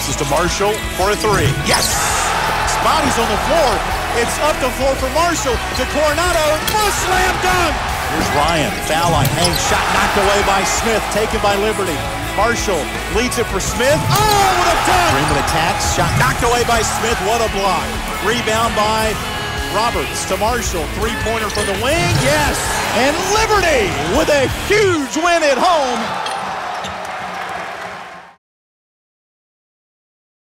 Passes to Marshall for a three. Yes! Body's on the floor. It's up the floor for Marshall to Coronado First slam dunk. Here's Ryan. Foul on Hang shot knocked away by Smith. Taken by Liberty. Marshall leads it for Smith. Oh, what a dunk! Raymond attacks. Shot knocked away by Smith. What a block. Rebound by Roberts to Marshall. Three-pointer from the wing. Yes! And Liberty with a huge win at home